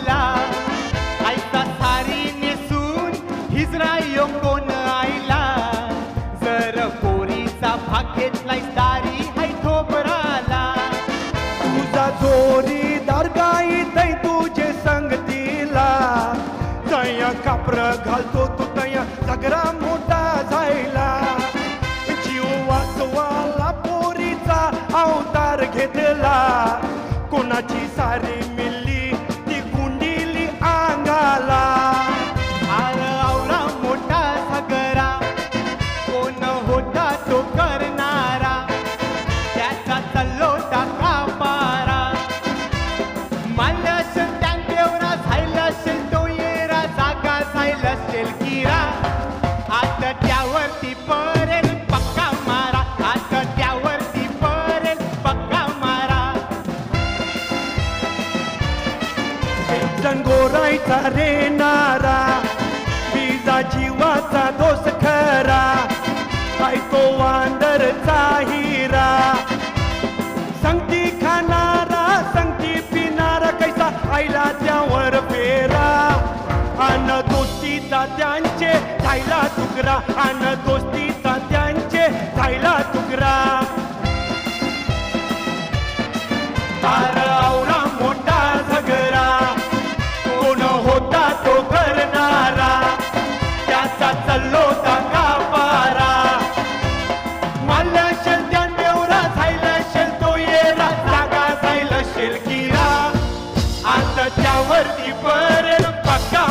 बोला आयता सारी नेसून हिजरा कोण आयला जर पोरीचा भाग घेतलाय हाय तुझा दारगाई तै तुझे तया कापर घालतो तू तया सगळा मोठा जायला पोरीचा अवतार घेतला. कोणाची सारी गंगोरायचा रे नारा बीजा जीवाचा दोष खरा काय तो वांदरचा हिरा. सांगती पावसाच्या वरती परण पक्का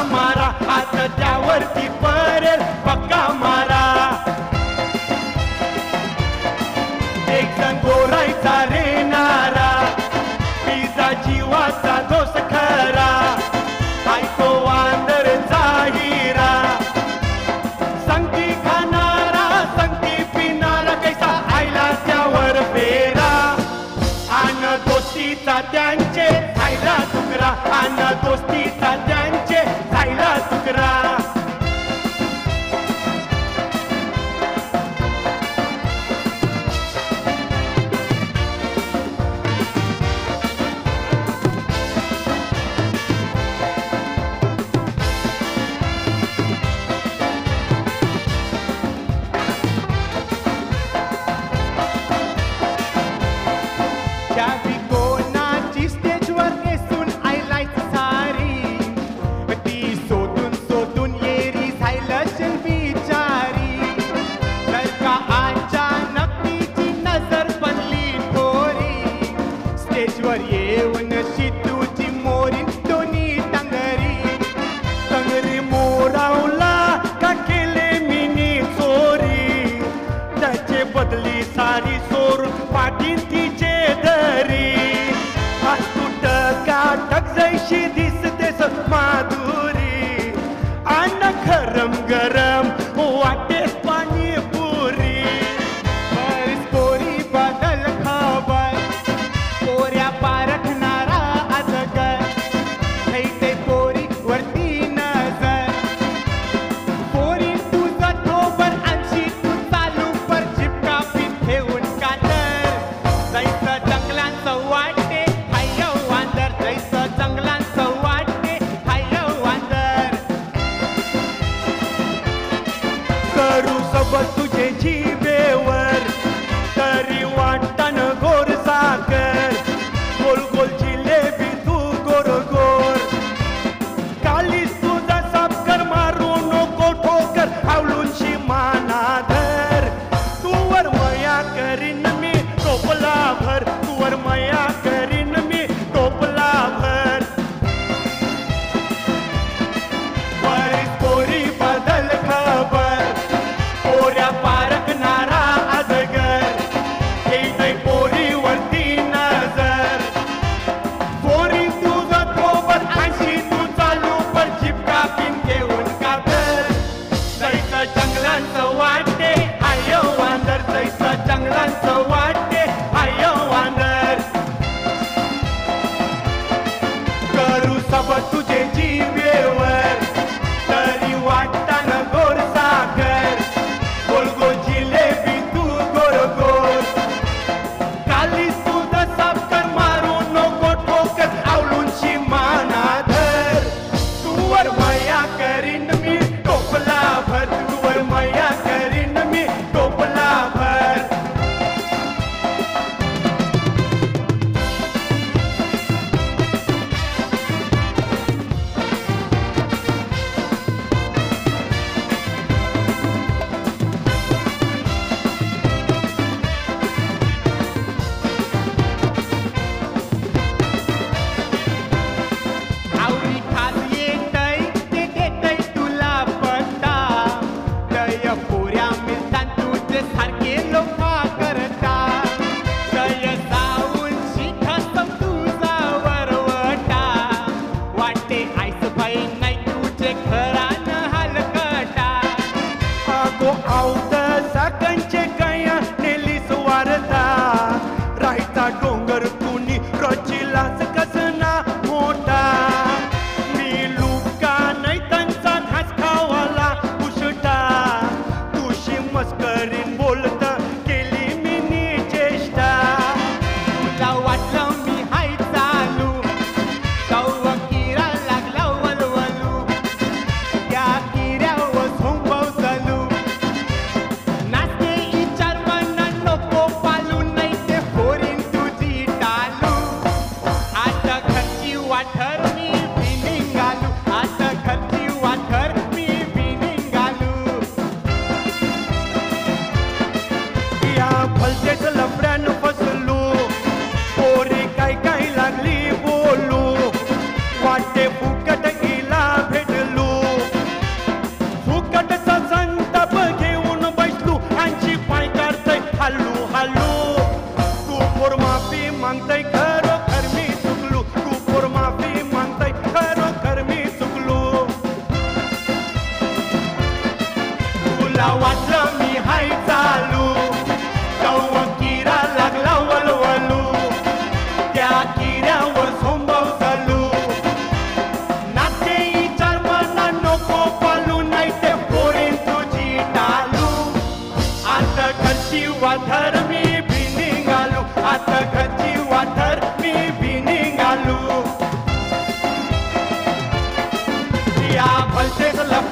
बदली सारी सोर पाठी तिचे धरी. आज तू टका टक जैशी या भलतेच लप